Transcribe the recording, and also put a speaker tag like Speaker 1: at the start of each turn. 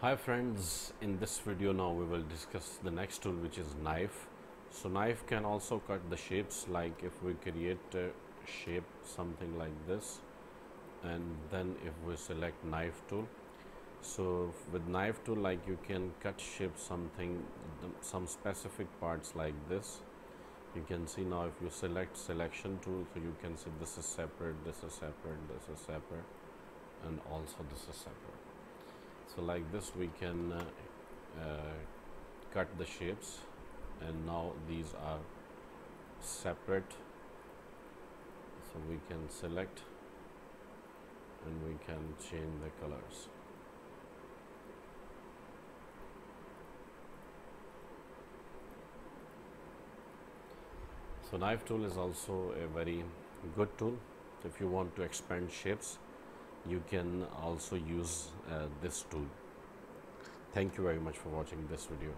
Speaker 1: Hi friends, in this video now we will discuss the next tool which is knife. So knife can also cut the shapes like if we create a shape something like this and then if we select knife tool. So with knife tool like you can cut shape something some specific parts like this. You can see now if you select selection tool so you can see this is separate this is separate this is separate and also this is separate so like this we can uh, uh, cut the shapes and now these are separate. So we can select and we can change the colors. So knife tool is also a very good tool if you want to expand shapes you can also use uh, this tool. Thank you very much for watching this video